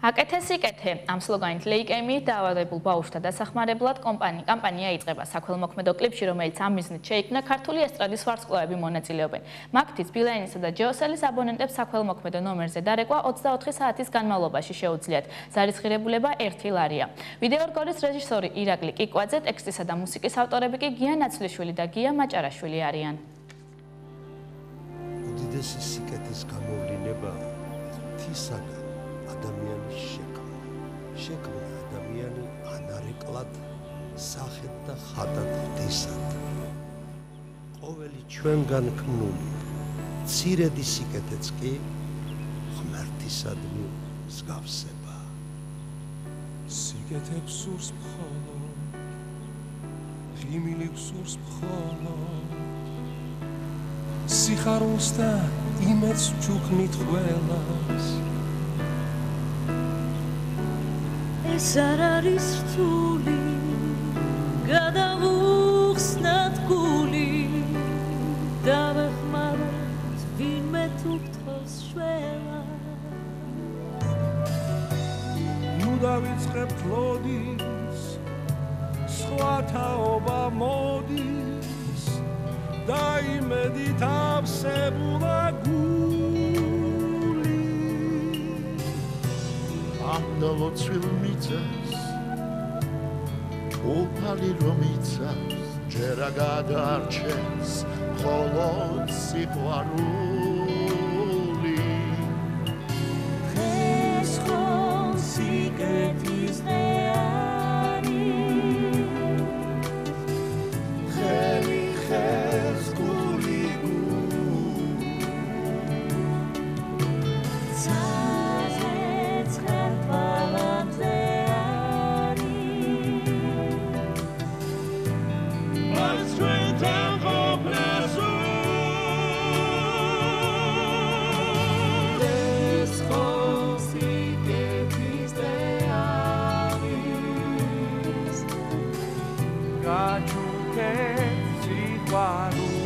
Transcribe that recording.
აკეთე სიკეთე ამ სლოგანით ლეიკემიით დაავადებულ ბავშვთა დასახმარებლად კომპანია კამპანია იწყება საქველმოქმედო კლიპში რომელიც ამ მიზნით შეიქმნა ქართული ესტრადის ვარსკვლავები მონაწილეობენ. მაგთიც ბილენისა და ჯეოსელის აბონენტებს საქველმოქმედო ნომერზე დარეკვა 24 საათის განმავლობაში შეუძლიათ. ზარისხირებულება 1 ლარია. ვიდეო რგოლის რეჟისორი ირაკლი კიკვაძე ტექსტისა და მუსიკის ავტორები კი გია ნაცვლიშვილი და გია მაჭარაშვილი არიან. უდიდესი სიკეთის გამოვლინება თისაგან ადამიანის შექმნა. შექმნა ადამიანი ანარეკლად სახეთ და ხატად ღვთისად. ყოველი ჩვენგან ქნული ცირედი სიკეთეც კი ღმერთისადმი მსგავსება. სიკეთებს სურს მხოლოდ ღიმილებს სურს მხოლოდ სიხარულს და იმეც ჩუქნით ყველას ეს არ არის რთული. გადავუხსნათ გული. დავეხმაროთ ვინმე თუ გთხოვს შველა. ნუ დავიწყებ ფლოდის სხვა თაობა მოდის. და იმედი თავსებულა გული ამდალო ცვილ მიწას. უფალი რომ იცავს ჯერა გადარჩენს მხოლოდ სიყვარული. ეს ხომ სიკეთის რეალი ხელი 满处陪，计划路。